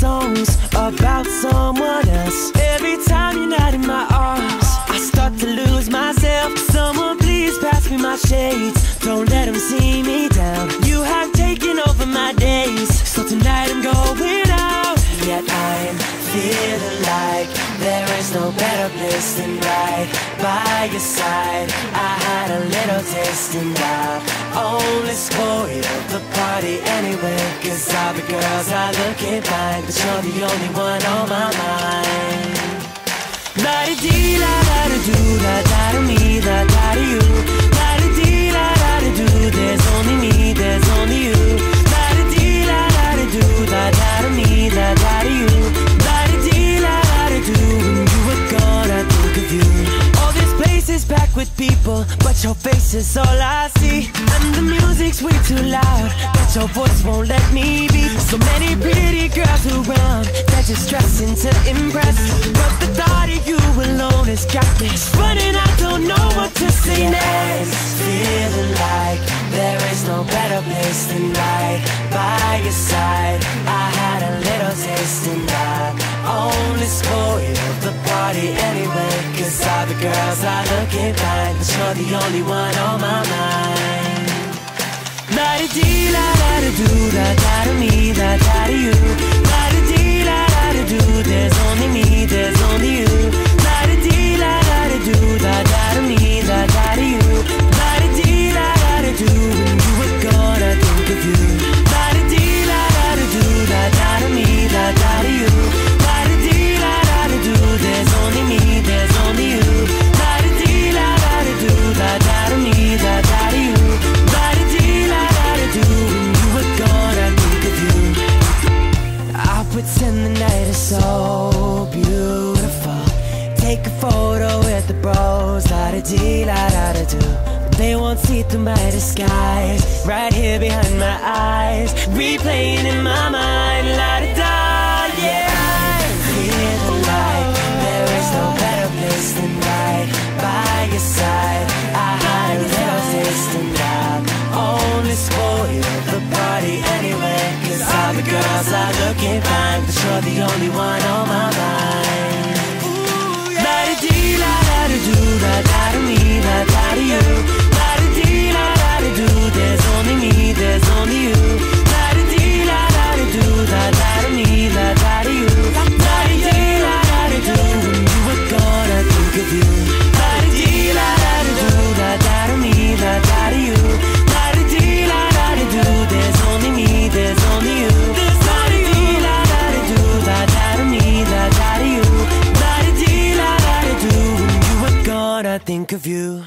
songs about someone else. Every time you're not in my arms, I start to lose myself. Someone please pass me my shades. Don't let them see me down. You have taken over my days, so tonight I'm going out. Yet I'm feeling like there is no better place than right by your side. I had a little taste and I only spoiled the party anyway. Girls are looking fine, but you're the only one on my mind. La di dee is packed with people, but your face is all I see. And the music's way too loud, but your voice won't let me be. So many pretty girls around, they're just dressing to impress. But the thought of you alone has got me running. I don't know what to say next. Feeling like there is no better place than right by your side. I had a little taste and I only spoiled the party girls are looking fine, but you're the only one on my mind. Di dee la da da do da da da me da da da you. Night is so beautiful. Take a photo with the bros, la da dee, la da da do. They won't see through my disguise, right here behind my eyes, replaying in my mind, la da da, yeah. Feeling like there is no better place than right by your side. I little taste and I only spoiled. Girls are looking fine, but you're the only one on my mind. I think of you.